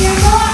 You're not